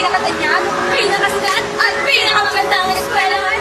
pinakatanyag, pinakasikat, at pinakamagandang eskwelahan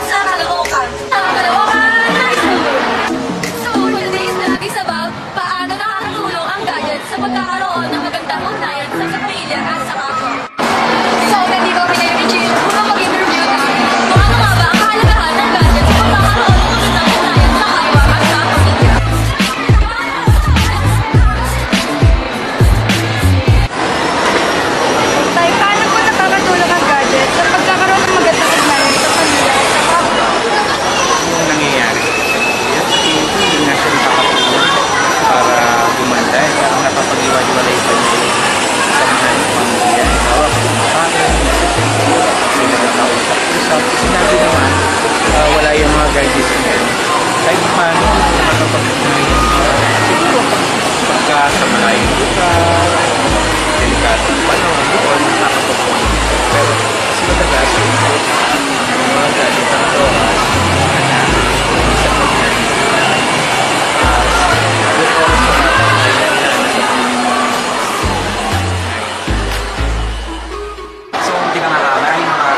nakakapag-iwalay Siguro, pag, pagka sa malayong lugar, delikatong panahon, doon nakakapag-iwalay. Pero, kasi yung mga gadgets ang oras, So, di ba nga, ah, maraming mga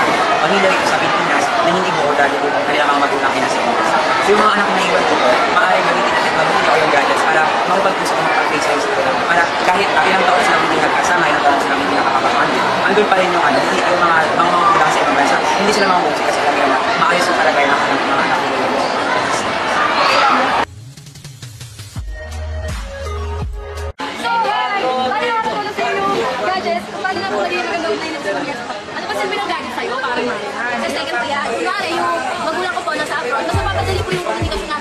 pamilya sa Pilipinas na hindi buo dahil yung kanilang mga magulang ay nasa Pilipinas. So, yung mga anak na iwan ko, maaaring gamitin natin pamilya o yung gadgets para makapag-usap ng mga to face Para kahit uh, ilang taon silang hindi nagkasama, ilang taon silang hindi nakakapamilya, andun pa rin yung ano, hindi yung mga mga mga magulang sa ibang bansa, hindi sila mga kasi talaga na maayos yung kalagayan ng kanilang mga anak. Sa inyo gadgets? Paano na po naging magandang ugnayan sa pamilya? Ano ba silbi ng gadget sa'yo? Parang Kasi second kuya, kunwari yung magulang ko po nasa abroad, mas mapapadali po yung komunikasyon natin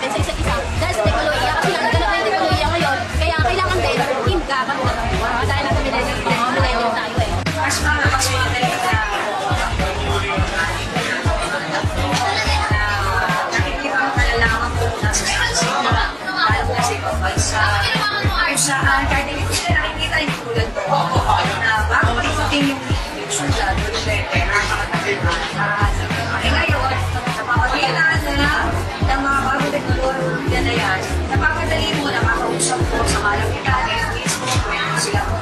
然后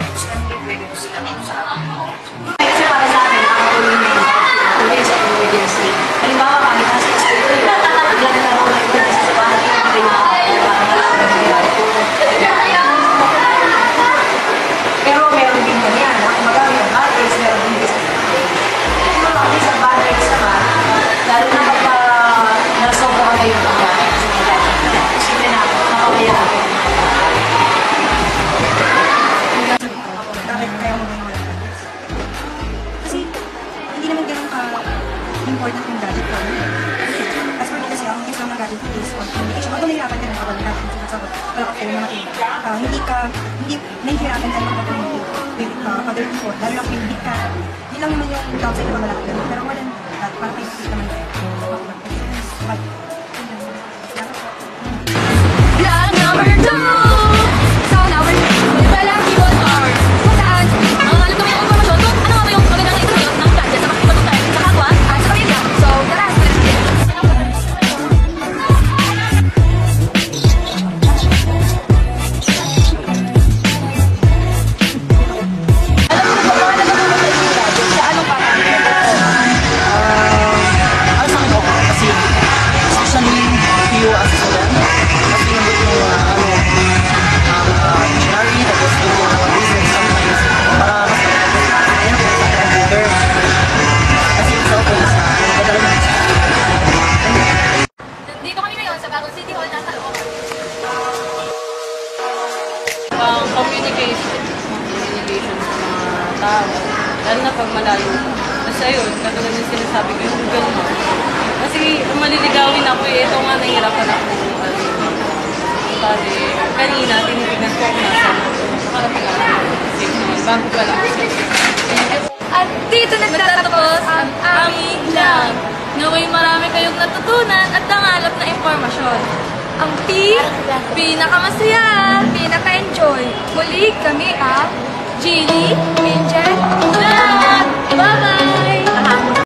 每个最的家庭大家都有每个家庭电视变 yung gadget ko. As me kasi, ang use ng gadget ko is for communication. Although nahihirapan ka na kapag natin sinasagot, wala ka phone, mga thing. Ah, hindi ka, hindi, nahihirapan ka na mag-communicate with uh, other people. Lalo na kung hindi ka, yun lang naman yung downside na malaki. Pero than that, para kayo naman. But, communication, communication sa mga tao, lalo na pag malayo ka. Kasi ayun, katulad yung sinasabi ko, yung Google mo. Kasi maliligawin ako eh, ito nga nahihirapan ako. Ano, Bali, kanina, tinitignan ko kung nasa makarating ako. Bago pa lang. At dito nagtatapos ang aming vlog. Naway marami kayong natutunan at nangalap na impormasyon. Ang P, pinakamasaya, pinaka-enjoy. Muli kami ang Jilly, Minjen, Vlog! Bye-bye!